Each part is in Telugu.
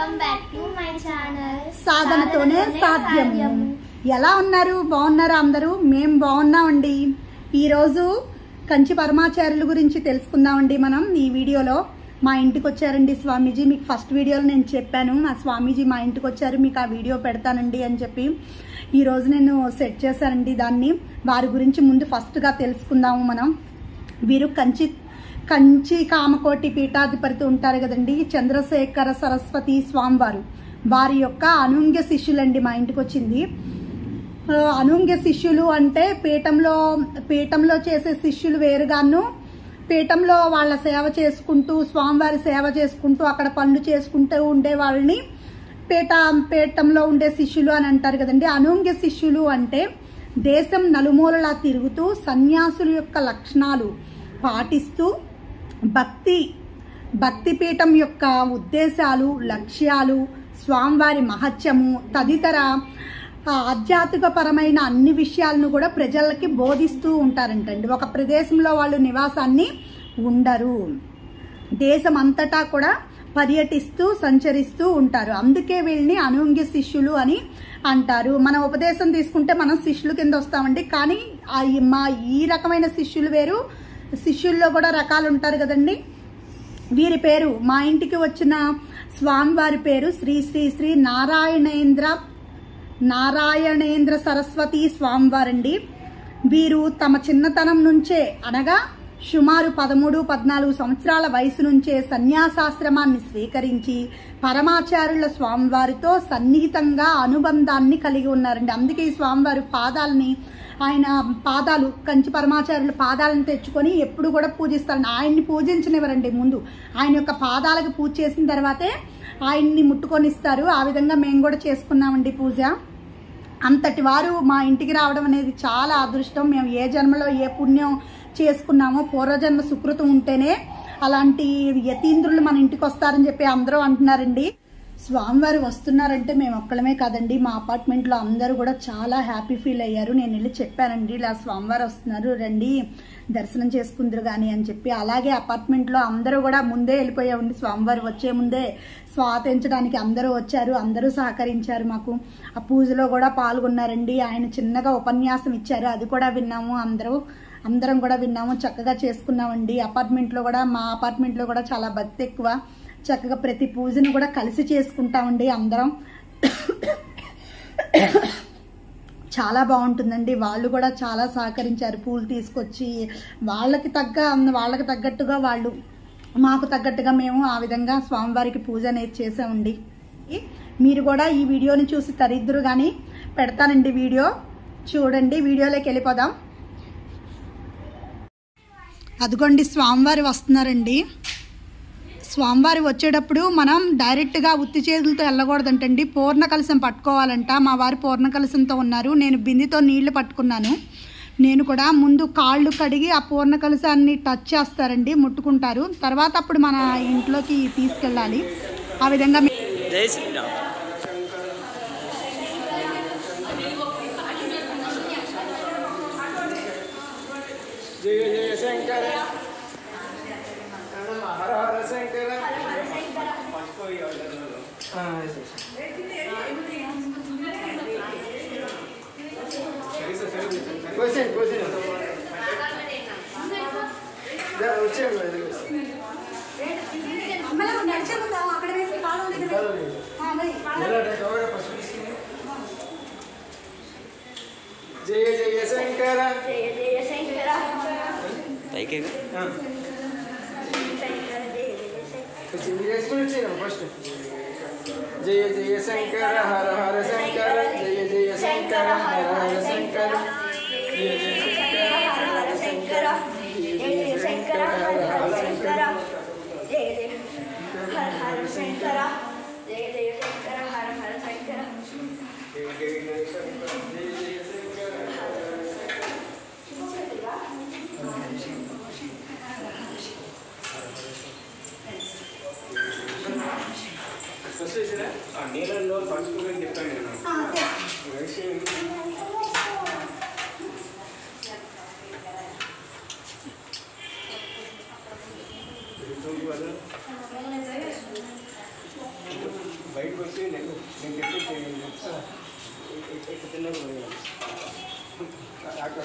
Welcome back to my channel. సాధనతోనే సాధ్యం. ఎలా ఉన్నారు? బాగున్నారా అందరూ? మేం బాగున్నామండి. ఈరోజు కంచి పరమాచార్యుల గురించి తెలుసుకుందామండి మనం ఈ వీడియోలో. మా ఇంటికి వచ్చారండి స్వామీజీ. మీకు ఫస్ట్ వీడియోలో నేను చెప్పాను. మా స్వామీజీ మా ఇంటికి వచ్చారు మీకు ఆ వీడియో పెడతానండి అని చెప్పి. ఈ రోజు నేను సెట్ చేశానండి దాన్ని. వారి గురించి ముందు ఫస్ట్గా తెలుసుకుందాము మనం. వీరు కంచి కంచి కామకోటి పీఠాధిపతి ఉంటారు కదండి చంద్రశేఖర సరస్వతి స్వామివారు. వారి యొక్క అనుంగ్య శిష్యులండి మా ఇంటికి వచ్చింది. అనుంగ్య శిష్యులు అంటే పీఠంలో పీఠంలో చేసే శిష్యులు వేరుగాను పీఠంలో వాళ్ళ సేవ చేసుకుంటూ స్వామివారి సేవ చేసుకుంటూ అక్కడ పనులు చేసుకుంటూ ఉండే వాళ్ళని పీఠ పీఠంలో ఉండే శిష్యులు అని అంటారు కదండి. అనుంగ్య శిష్యులు అంటే దేశం నలుమూలలా తిరుగుతూ సన్యాసుల యొక్క లక్షణాలు పాటిస్తూ భక్తి భక్తిపీఠం యొక్క ఉద్దేశాలు లక్ష్యాలు స్వామివారి మహత్యము తదితర ఆధ్యాత్మికపరమైన అన్ని విషయాలను కూడా ప్రజలకి బోధిస్తూ ఉంటారంటండి. ఒక ప్రదేశంలో వాళ్ళు నివాసాన్ని ఉండరు. దేశం అంతటా కూడా పర్యటిస్తూ సంచరిస్తూ ఉంటారు. అందుకే వీళ్ళని అనుంగ్య శిష్యులు అని అంటారు. మన ఉపదేశం తీసుకుంటే మనం శిష్యుల కింద వస్తామండి. కానీ ఆ మా ఈ రకమైన శిష్యులు వేరు శిష్యుల్లో కూడా రకాలు ఉంటారు కదండి. వీరి పేరు మా ఇంటికి వచ్చిన స్వామివారి పేరు శ్రీ శ్రీ శ్రీ నారాయణేంద్ర నారాయణేంద్ర సరస్వతి స్వామివారండి. వీరు తమ చిన్నతనం నుంచే అనగా సుమారు పదమూడు పద్నాలుగు సంవత్సరాల వయసు నుంచే సన్యాసాశ్రమాన్ని స్వీకరించి పరమాచార్యుల స్వామివారితో సన్నిహితంగా అనుబంధాన్ని కలిగి ఉన్నారండి. అందుకే ఈ స్వామివారి పాదాలని ఆయన పాదాలు కంచి పరమాచార్యుల పాదాలను తెచ్చుకొని ఎప్పుడు కూడా పూజిస్తారండి. ఆయన్ని పూజించనివ్వరండి ముందు. ఆయన యొక్క పాదాలకు పూజ చేసిన తర్వాతే ఆయన్ని ముట్టుకొనిస్తారు. ఆ విధంగా మేము కూడా చేసుకున్నామండి పూజ. అంతటి వారు మా ఇంటికి రావడం అనేది చాలా అదృష్టం. మేము ఏ జన్మలో ఏ పుణ్యం చేసుకున్నామో పూర్వజన్మ సుకృతం ఉంటేనే అలాంటి యతీంద్రులు మన ఇంటికి వస్తారని చెప్పి అందరూ అంటున్నారండి. స్వామివారు వస్తున్నారంటే మేము ఒక్కడమే కాదండి. మా అపార్ట్మెంట్లో అందరూ కూడా చాలా హ్యాపీ ఫీల్ అయ్యారు. నేను వెళ్ళి చెప్పానండి ఇలా స్వామివారు వస్తున్నారు రండి దర్శనం చేసుకుందరు కానీ అని చెప్పి. అలాగే అపార్ట్మెంట్లో అందరూ కూడా ముందే వెళ్ళిపోయామండి స్వామివారు వచ్చే ముందే స్వాతించడానికి అందరూ వచ్చారు అందరూ సహకరించారు మాకు. ఆ పూజలో కూడా పాల్గొన్నారండి. ఆయన చిన్నగా ఉపన్యాసం ఇచ్చారు. అది కూడా విన్నాము అందరూ. అందరం కూడా విన్నాము చక్కగా చేసుకున్నామండి. అపార్ట్మెంట్లో కూడా మా అపార్ట్మెంట్లో కూడా చాలా భక్తి ఎక్కువ. చక్కగా ప్రతి పూజను కూడా కలిసి చేసుకుంటామండి అందరం. చాలా బాగుంటుందండి. వాళ్ళు కూడా చాలా సహకరించారు పూలు తీసుకొచ్చి. వాళ్ళకి తగ్గ వాళ్ళకి తగ్గట్టుగా వాళ్ళు మాకు తగ్గట్టుగా మేము ఆ విధంగా స్వామివారికి పూజ అనేది చేసామండి. మీరు కూడా ఈ వీడియోని చూసి తరిద్దరు కానీ పెడతానండి వీడియో. చూడండి వీడియోలోకి వెళ్ళిపోదాం. అదిగోండి స్వామివారి వస్తున్నారండి. స్వామివారి వచ్చేటప్పుడు మనం డైరెక్ట్గా ఉత్తి చేతులతో వెళ్ళకూడదంటండి. పూర్ణ కలశం పట్టుకోవాలంట. మా వారు పూర్ణ కలశంతో ఉన్నారు. నేను బిందితో నీళ్ళు పట్టుకున్నాను. నేను కూడా ముందు కాళ్ళు కడిగి ఆ పూర్ణ కలశాన్ని టచ్ చేస్తారండి. ముట్టుకుంటారు. తర్వాత అప్పుడు మన ఇంట్లోకి తీసుకెళ్ళాలి. ఆ విధంగా జై శ్రీరామ్ జయ జయ శంకర హర హర శంకర ఆ, yes, yes. కూర్చోండి కూర్చోండి దా, వచ్చేయండి ఎదురుగా వచ్చేయండి. ఎలా కవర్ ఫస్ట్ తీసుకుని. జయ జయ శంకర పైకి ఆ. కొంచెం మీరు వేసుకుని వచ్చేయండి ఫస్ట్ జయ జయ శంకర హర హర శంకర జయ జయ శంకర హర హర శంకర జయ జయ శంకర హర హర శంకర జయ జయ శంకర హర హర శంకర జయ జయ శంకర జయ జయ శంకర వచ్చేసిరా నీళ్ళల్లో పట్టుకుని చెప్పాను నేను బయటకు వచ్చి నేను నేను తెప్పించి ఇక్కడ తిన్నది అక్కడ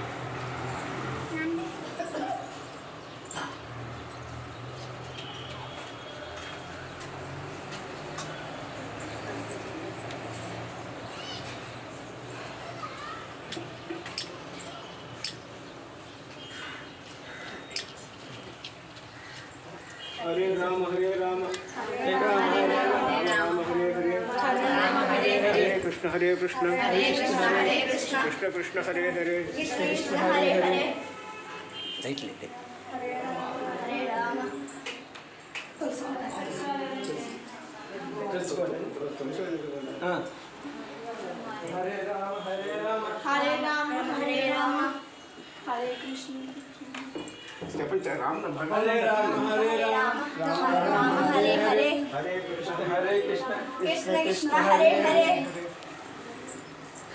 హరే కృష్ణ హరే కృష్ణ కృష్ణ కృష్ణ హరే హరే హరే రామ హరే రామ హరే రామ హరే రామ హరే కృష్ణ చెప్పండి రామ హరే రామ హరే రామ రామ రామ హరే హరే హరే కృష్ణ హరే కృష్ణ కృష్ణ కృష్ణ హరే హరే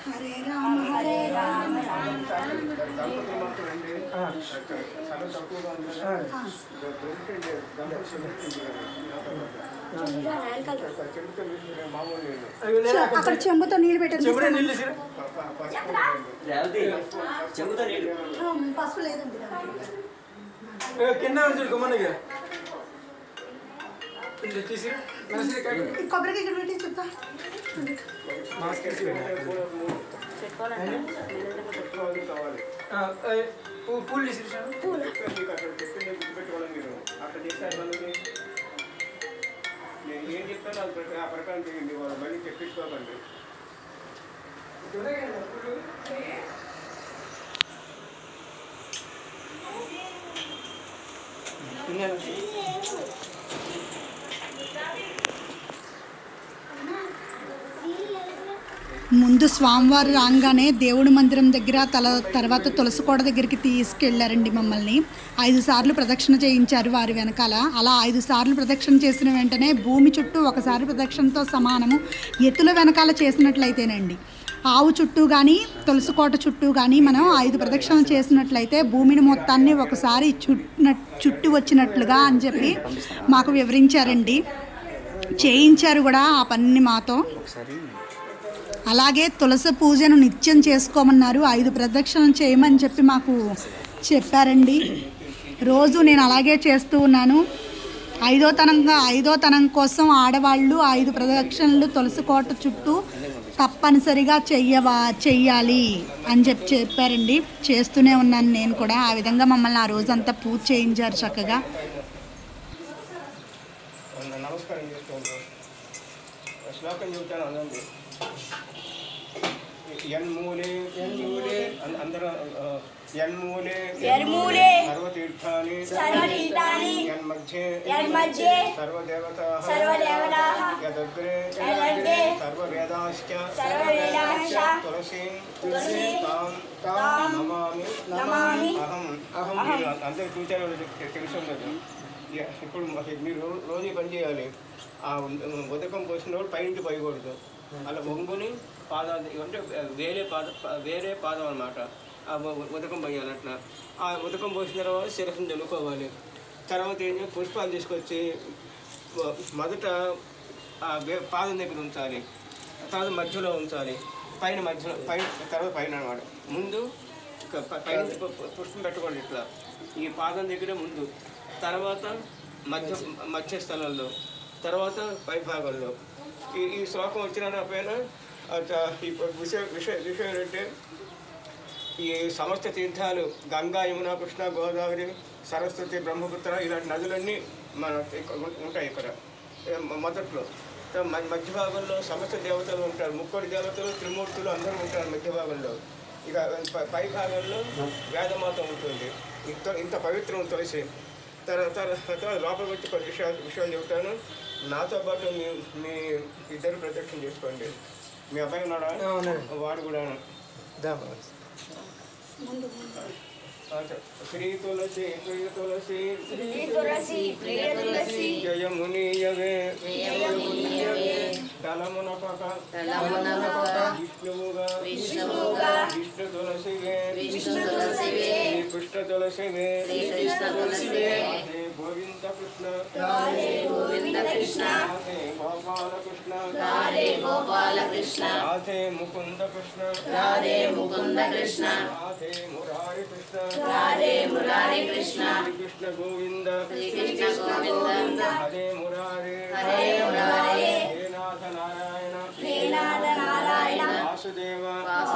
హరే రామ హరే రామ. అక్కడ చెంబుతో నీళ్ళు పెట్టండి పసుపు లేదండి. కింద ఈ కొబ్బరికి ఇక్కడ పెట్టి చెప్తా. మాస్క్ పూలు తీసి అక్కడ చేస్తారు నేను ఏం చెప్తానో అది ప్రకారం- ఆ ప్రకారం చేయండి వాళ్ళు మళ్ళీ తెప్పించుకోకండి ముందు స్వామివారు రాగానే దేవుడి మందిరం దగ్గర తల తర్వాత తులసి కోట దగ్గరికి తీసుకెళ్ళారండి మమ్మల్ని. ఐదు సార్లు ప్రదక్షిణ చేయించారు వారి వెనకాల. అలా ఐదు సార్లు ప్రదక్షిణ చేసిన వెంటనే భూమి చుట్టూ ఒకసారి ప్రదక్షిణతో సమానము ఎత్తుల వెనకాల చేసినట్లయితేనండి. ఆవు చుట్టూ కానీ తులసి కోట చుట్టూ కానీ మనం ఐదు ప్రదక్షిణలు చేసినట్లయితే భూమిని మొత్తాన్ని ఒకసారి చుట్టిన చుట్టి వచ్చినట్లుగా అని చెప్పి మాకు వివరించారండి. చేయించారు కూడా ఆ పనిని మాతో. అలాగే తులసి పూజను నిత్యం చేసుకోమన్నారు. ఐదు ప్రదక్షిణలు చేయమని చెప్పి మాకు చెప్పారండి. రోజు నేను అలాగే చేస్తూ ఉన్నాను. ఐదో తనంగా ఐదో తనం కోసం ఆడవాళ్ళు ఐదు ప్రదక్షిణలు తులసి కోట చుట్టూ తప్పనిసరిగా చెయ్యవా చెయ్యాలి అని చెప్పి చెప్పారండి. చేస్తూనే ఉన్నాను నేను కూడా. ఆ విధంగా మమ్మల్ని ఆ రోజంతా పూజ చేయించారు చక్కగా. నమస్కారం చేసుకోండి శ్లోకం చెబుతాను అనండి యన్మూలే యన్మూలే అం- అందరూ ఆ, యన్మూలే యన్మూలే సర్వతీర్థాని సర్వతీర్థాని యన్మధ్యే యన్మధ్యే సర్వదేవతాః సర్వదేవతాః యదగ్రే యదగ్రే సర్వవేదాశ్చ సర్వవేదాశ్చ తులసీం తులసీం తాం తాం నమామి నమామి అహం అహం మీరు అందరు చూచారు తెలుసు ఉండదు యా, ఇప్పుడు మాకు మీరు రో- రోజు పని చేయాలి ఆ ఉ- ఉదకం పోసిన వాళ్ళు పైనుంచి పోయకూడదు అలా ఒంగుని పాదాలు అంటే వేరే పాద వేరే పాదం అనమాట ఆ ఉదకం పోయాలి అట్లా ఆ ఉదకం పోసిన తర్వాత శిరస్సును చల్లుకోవాలి తర్వాత ఏం చేయాలి? పుష్పాలు తీసుకొచ్చి మొదట ఆ పాదం దగ్గర ఉంచాలి. తర్వాత మధ్యలో ఉంచాలి. పైన మధ్యలో పైన తర్వాత పైన అనమాట ముందు పైన పుష్పం పెట్టకూడదు ఇట్లా. ఈ పాదం దగ్గర ముందు. తర్వాత మధ్య మధ్య. స్థలంలో తర్వాత పై భాగంలో. ఈ ఈ శ్లోకం వచ్చిన పైన విషయం విషయం విషయం ఏంటంటే ఈ సమస్త తీర్థాలు గంగా యమున కృష్ణ గోదావరి సరస్వతి బ్రహ్మపుత్ర ఇలాంటి నదులన్నీ మన ఇక్కడ ఉంటాయి ఇక్కడ. మొదట్లో. మధ్య భాగంలో సమస్త దేవతలు ఉంటారు. ముక్కోటి దేవతలు త్రిమూర్తులు అందరూ ఉంటారు మధ్య భాగంలో ఇక పై భాగంలో వేదమాత ఉంటుంది. ఇంత ఇంత పవిత్రం తులసి. తర్వాత తర్వాత లోపల వచ్చి కొన్ని విషయాలు విషయాలు చెబుతాను. నాతో పాటు మీ మీ ఇద్దరు ప్రత్యక్షం చేసుకోండి. మీ అబ్బాయి ఉన్నాడా? వాడు కూడా శ్రీ తులసి ప్రియ తులసి శ్రీ తులసి ప్రియ తులసి. జయమునియవే దళమునపక విష్ణువుగా. कृष्ण तुलसी में राधे गोविंद कृष्ण। गोविंद कृष्ण। राधे गोपाल कृष्ण। राधे गोपाल कृष्ण। राधे मुकुंद कृष्ण। राधे मुकुंद कृष्ण। राधे मुरारी कृष्ण। राधे मुरारी कृष्ण। श्री कृष्ण गोविंद श्री कृष्ण गोविंद हरे मुरारी। हरे मुरारी। हे नाथ नारायण। हे नाथ नारायण। वासुदेव। वासुदेव।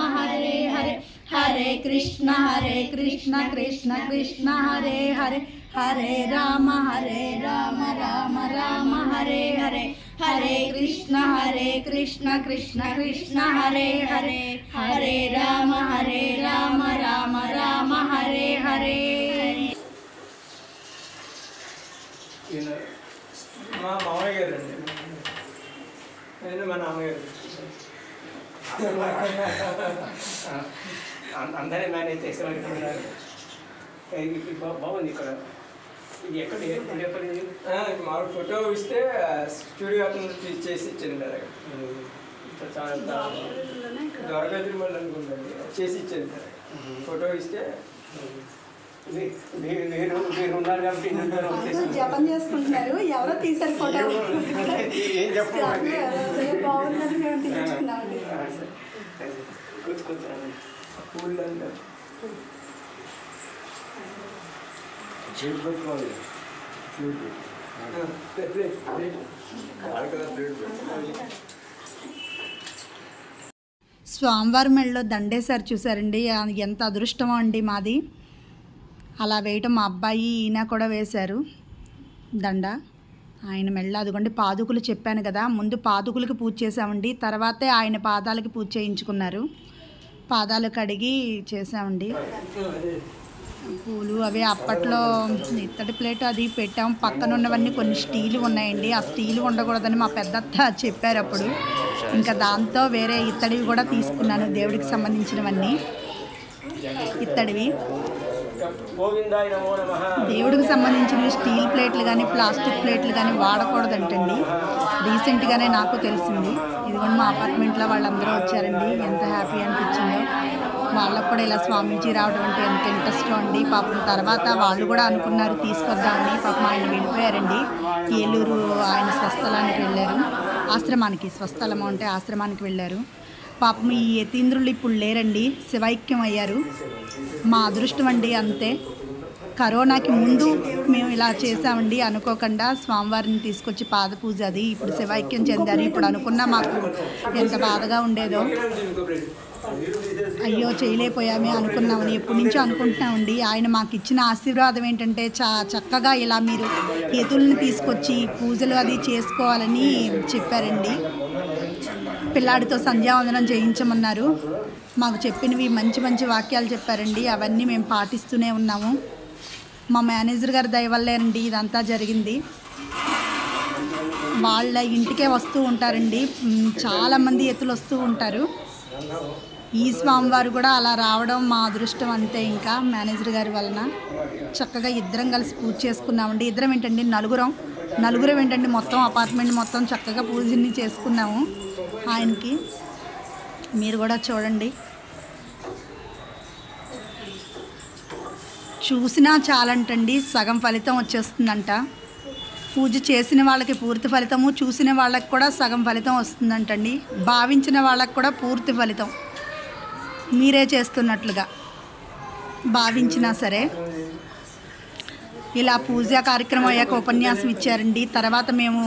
హరే కృష్ణ హరే కృష్ణ కృష్ణ కృష్ణ హరే హరే హరే రామ హరే రామ రామ రామ హరే హరే హరే కృష్ణ హరే కృష్ణ కృష్ణ కృష్ణ హరే హరే హరే రామ హరే రామ రామ రామ హరే హరే ఈయన మా మామయ్య గారు అండి నేను మా నాన్నగారు అం- అందరే మేనేజ్ చేసేవాళ్ళు బాగుంది ఇక్కడ. ఇది ఎక్కడ ఇది ఎక్కడ ఇది? ఆ, మా ఫోటో ఇస్తే స్టూడియో అతను చేసి ఇచ్చింది అలాగ చాలా ద్వారకా తిరుమల అనుకుంటుంది చేసి ఇచ్చింది ఫోటో ఇస్తే. జపం చేసుకుంటున్నారు. ఎవరో తీసారు ఫోటో? బాగుందని మేము తీయించుకున్నామండి కూర్చు కూర్చోండి పూలు అంటారు చేతి పెట్టుకోవాలి ఆ, ప్లేట్, ప్లేట్, ప్లేట్. స్వామివారి మెడలో దండేశారు చూసారండి. ఎంత అదృష్టమో అండి మాది. అలా వేయటం మా అబ్బాయి ఈయన కూడా వేశారు దండ. ఆయన మెళ్ళ అదిగోండి పాదుకులు చెప్పాను కదా. ముందు పాదుకులకి పూజ చేసామండి తర్వాతే ఆయన పాదాలకి పూజ చేయించుకున్నారు. పాదాలు కడిగి చేసామండి పూలు అవి అప్పట్లో ఇత్తడి ప్లేట్ అది పెట్టాం. పక్కన ఉన్నవన్నీ కొన్ని స్టీల్ ఉన్నాయండి. ఆ స్టీల్ ఉండకూడదని మా పెద్దత్త చెప్పారు అప్పుడు. ఇంకా దాంతో వేరే ఇత్తడివి కూడా తీసుకున్నాను. దేవుడికి సంబంధించినవన్నీ. ఇత్తడివి. దేవుడికి సంబంధించిన స్టీల్ ప్లేట్లు కానీ ప్లాస్టిక్ ప్లేట్లు కానీ వాడకూడదంటండి. రీసెంట్గానే నాకు తెలిసింది. ఇదిగోండి మా అపార్ట్మెంట్లో వాళ్ళందరూ వచ్చారండి. ఎంత హ్యాపీ అనిపించిందో. వాళ్ళకు కూడా ఇలా స్వామీజీ రావడం అంటే ఎంత ఇంట్రెస్ట్ అండి. పాపం తర్వాత వాళ్ళు కూడా అనుకున్నారు తీసుకొద్దామని. పాపం ఆయన వెళ్ళిపోయారండి. ఏలూరు ఆయన స్వస్థలానికి వెళ్ళారు. ఆశ్రమానికి స్వస్థలము అంటే ఆశ్రమానికి వెళ్ళారు. పాపం ఈ యతీంద్రులు ఇప్పుడు లేరండి. శివైక్యం అయ్యారు. మా అదృష్టం అండి అంతే. కరోనాకి ముందు మేము ఇలా చేసామండి అనుకోకుండా స్వామివారిని తీసుకొచ్చి పాద పూజ అది ఇప్పుడు శివైక్యం చెందారు. ఇప్పుడు అనుకున్నా మాకు ఎంత బాధగా ఉండేదో. అయ్యో చేయలేకపోయామే అనుకున్నామని ఎప్పటి నుంచో అనుకుంటున్నామండి. ఆయన మాకు ఇచ్చిన ఆశీర్వాదం ఏంటంటే చా చక్కగా ఇలా మీరు ఎదుల్ని తీసుకొచ్చి పూజలు అది చేసుకోవాలని చెప్పారండి. పిల్లాడితో సంధ్యావందనం చేయించమన్నారు. మాకు చెప్పినవి మంచి మంచి వాక్యాలు చెప్పారండి. అవన్నీ మేము పాటిస్తూనే ఉన్నాము. మా మేనేజర్ గారి దయ వల్లేనండి ఇదంతా జరిగింది. వాళ్ళ ఇంటికే వస్తూ ఉంటారండి. చాలామంది ఎత్తులు వస్తూ ఉంటారు. ఈ స్వామివారు కూడా అలా రావడం మా అదృష్టం అంతే ఇంకా మేనేజర్ గారి వలన. చక్కగా ఇద్దరం కలిసి పూజ చేసుకున్నామండి. ఇద్దరం ఏంటండి? నలుగురం. నలుగురం ఏంటండి? మొత్తం అపార్ట్మెంట్ మొత్తం చక్కగా పూజని చేసుకున్నాము. ఆయనకి మీరు కూడా చూడండి. చూసినా చాలంటండి. సగం ఫలితం వచ్చేస్తుందంట. పూజ చేసిన వాళ్ళకి పూర్తి ఫలితము చూసిన వాళ్ళకి కూడా సగం ఫలితం వస్తుందంటండి. భావించిన వాళ్ళకి కూడా పూర్తి ఫలితం. మీరే చేస్తున్నట్లుగా. భావించినా సరే. ఇలా పూజా కార్యక్రమం అయ్యాక ఉపన్యాసం ఇచ్చారండి. తర్వాత మేము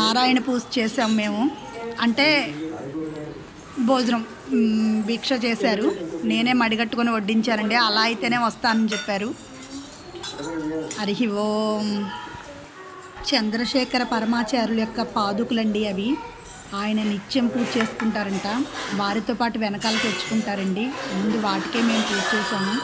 నారాయణ పూజ చేసాము మేము. అంటే భోజనం భిక్ష చేశారు. నేనే మడిగట్టుకొని వడ్డించానండి. అలా అయితేనే వస్తానని చెప్పారు. హరి ఓం. చంద్రశేఖర పరమాచార్యుల యొక్క పాదుకులండి అవి. ఆయన నిత్యం పూజ చేసుకుంటారంట. వారితో పాటు వెనకాల తెచ్చుకుంటారండి. ముందు వాటికే మేము పూజ చేసాము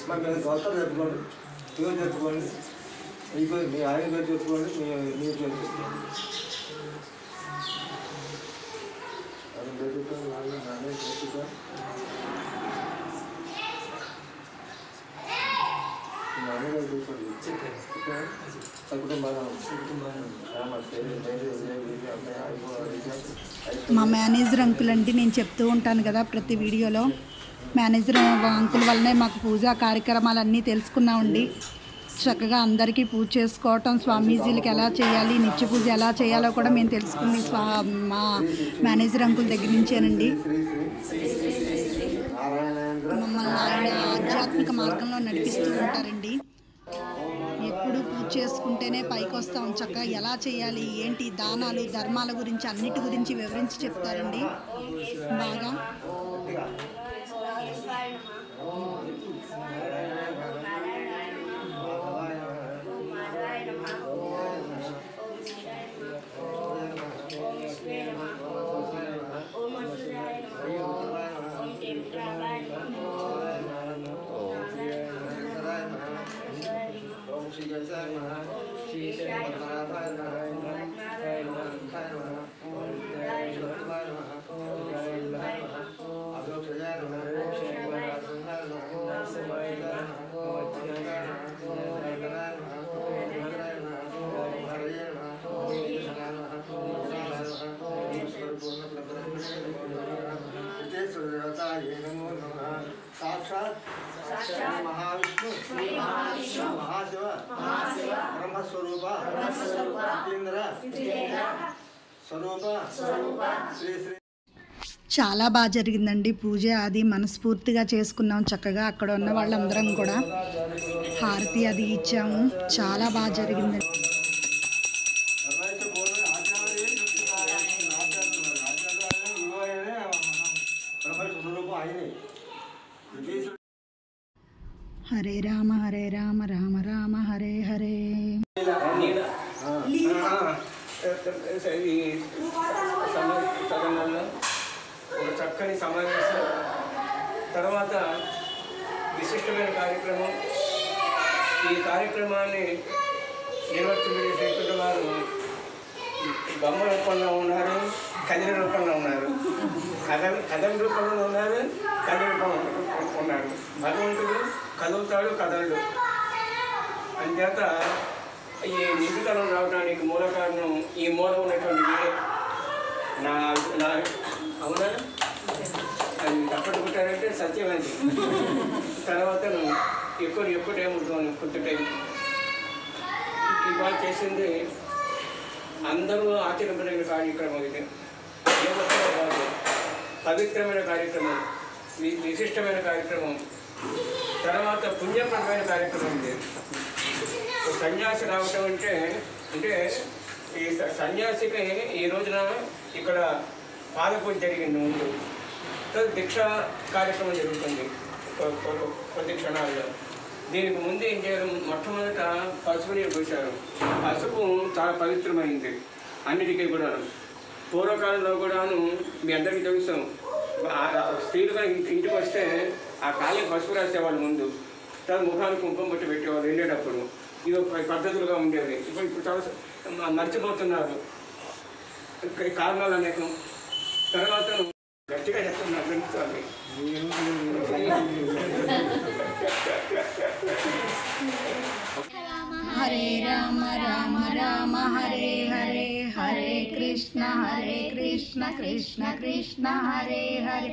మరి మీరు గోత్రం చెప్పుకోండి పేరు చెప్పుకోండి మీకు మీ ఆయన పేరు చెప్పుకోండి మీ మీ చెప్పుకోండి ఆయన పేరు చెప్పుకోండి నాన్న నాన్న పేరు చెప్పుకోండి మీ నాన్న పేరు చెప్పుకోండి సకుటుంబాలు రామ పేరు పేరు పేరు అమ్మాయి అయిపోయి మా మేనేజర్ అంకుల్ అంటే నేను చెప్తూ ఉంటాను కదా ప్రతి వీడియోలో. మేనేజర్ అంకుల్ వల్లనే మాకు పూజా కార్యక్రమాలన్నీ తెలుసుకున్నామండి. చక్కగా అందరికీ పూజ చేసుకోవటం స్వామీజీలకి ఎలా చేయాలి నిత్య పూజ ఎలా చేయాలో కూడా మేము తెలుసుకుంది స్వా మా మేనేజర్ అంకుల్ దగ్గర నుంచేనండి. మమ్మల్ని ఆయన ఆధ్యాత్మిక మార్గంలో నడిపిస్తూ ఉంటారండి. ఎప్పుడు చేసుకుంటేనే పైకి వస్తాం చక్కగా. ఎలా చేయాలి? ఏంటి? దానాలు ధర్మాల గురించి అన్నిటి గురించి వివరించి చెప్తారండి. బాగా. la la la la బ్రహ్మస్వరూప. Jitendra స్వరూప. శ్రీ శ్రీ. చాలా బాగా జరిగిందండి. పూజ అది మనస్ఫూర్తిగా చేసుకున్నాం చక్కగా. అక్కడ ఉన్న వాళ్ళందరం కూడా హారతి అది ఇచ్చాము. చాలా బాగా జరిగిందండి. ఈ కార్యక్రమాన్ని నిర్వర్తించేటువంటి వారు బొమ్మ రూపంలో ఉన్నారు కదిరి రూపంలో ఉన్నారు కథ కథల రూపంలో ఉన్నారు కథ రూపంలో ఉన్నారు. భగవంతుడు కదులుతాడు కదలడు అంచేత ఈ నిండుతనం రావడానికి మూల కారణం ఈ మూల ఉన్నటువంటి నా నా అవునా? అది తప్పటి పుట్టారంటే సత్యం తర్వాత ఎక్కువ ఎక్కువ టైం ఉంటుంది కొంత టైం ఇవాళ చేసింది అందరూ ఆచరింపదగిన కార్యక్రమం ఇది. ఏ కాదు పవిత్రమైన కార్యక్రమం. విశిష్టమైన కార్యక్రమం. తర్వాత పుణ్యప్రదమైన కార్యక్రమం ఇది. సన్యాసి రావటం అంటే అంటే ఈ సన్యాసికి ఈ రోజున ఇక్కడ పాదపూజ జరిగింది ముందు. దీక్ష కార్యక్రమం జరుగుతుంది. కొద్ది క్షణాల్లో. దీనికి ముందు ఏం చేయడం మొట్టమొదట పసుపు నీరు పోశారు. పసుపు చాలా పవిత్రమైంది. అన్నిటికీ కూడా. పూర్వకాలంలో కూడాను మీ అందరికీ తెలుసు ఆ- స్త్రీలు కూడా ఇంటికి వస్తే ఆ కాళ్ళకి పసుపు రాసేవాళ్ళు ముందు. తర్వాత ముఖానికి కుంకుమ పట్టి పెట్టేవాళ్ళు వెళ్ళేటప్పుడు. ఇది ఒక పద్ధతులుగా ఉండేది ఇప్పుడు ఇప్పుడు చాలా మర్చిపోతున్నారు. కారణాలు అనేకం. తర్వాత గట్టిగా చెప్తున్నారు వింటుంది హరే రామ రామ రామ హరే హరే హరే కృష్ణ హరే కృష్ణ కృష్ణ కృష్ణ హరే హరే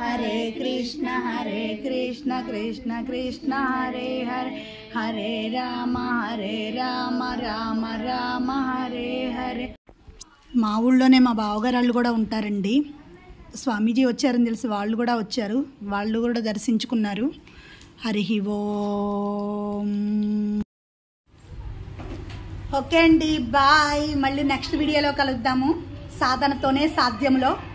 హరే కృష్ణ హరే కృష్ణ కృష్ణ కృష్ణ హరే హరే హరే రామ హరే రామ రామ రామ హరే హరే మా ఊళ్ళోనే మా బావగారు కూడా ఉంటారండి. స్వామీజీ వచ్చారని తెలిసి వాళ్ళు కూడా వచ్చారు. వాళ్ళు కూడా దర్శించుకున్నారు. హరి ఓం. ఓకే అండి బాయ్. మళ్ళీ నెక్స్ట్ వీడియోలో కలుద్దాము. సాధనతోనే సాధ్యంలో.